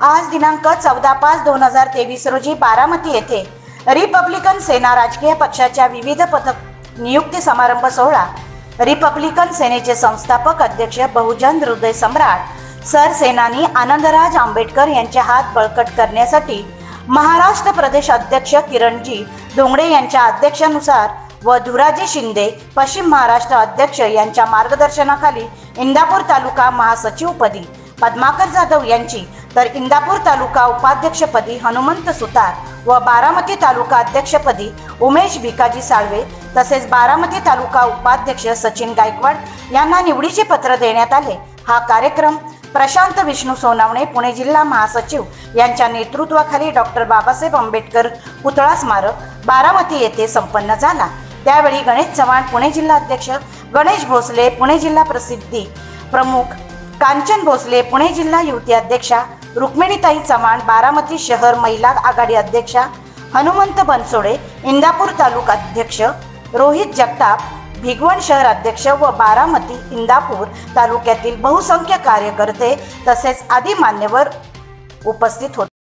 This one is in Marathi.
आज दिनांक चौदा पाच दोन हजार तेवीस रोजी बारामती येथे रिपब्लिकन सेना राजकीय पक्षाच्या विविध पथक नियुक्ती समारंभ सोहळा. रिपब्लिकन सेनेचे संस्थापक अध्यक्ष बहुजन हृदय सम्राट सरसेनानी आनंदराज आंबेडकर यांचे हात बळकट करण्यासाठी महाराष्ट्र प्रदेश अध्यक्ष किरणजी धोंगडे यांच्या अध्यक्षानुसार व धुराजी शिंदे पश्चिम महाराष्ट्र अध्यक्ष यांच्या मार्गदर्शनाखाली इंदापूर तालुका महासचिवपदी पद्माकर जाधव यांची तर इंदापूर तालुका उपाध्यक्षपदी हनुमंत सुतार व बारामती तालुका अध्यक्षपदी उमेश भिकाजी साळवे तसेच बारामती तालुका उपाध्यक्ष सचिन गायकवाड यांना निवडीचे पत्र देण्यात आले. हा कार्यक्रम प्रशांत विष्णू सोनावणे पुणे जिल्हा महासचिव यांच्या नेतृत्वाखाली डॉक्टर बाबासाहेब आंबेडकर पुतळा स्मारक बारामती येथे संपन्न झाला. त्यावेळी गणेश चव्हाण पुणे जिल्हा अध्यक्ष गणेश भोसले पुणे जिल्हा प्रसिद्धी प्रमुख कांचन भोसले पुणे जिल्हा युवती अध्यक्षा रुक्मिणीताई चव्हाण बारामती शहर महिला आघाडी अध्यक्षा हनुमंत बनसोडे इंदापूर तालुका अध्यक्ष रोहित जगताप भिगवण शहर अध्यक्ष व बारामती इंदापूर तालुक्यातील बहुसंख्य कार्यकर्ते तसेच आदी मान्यवर उपस्थित होते.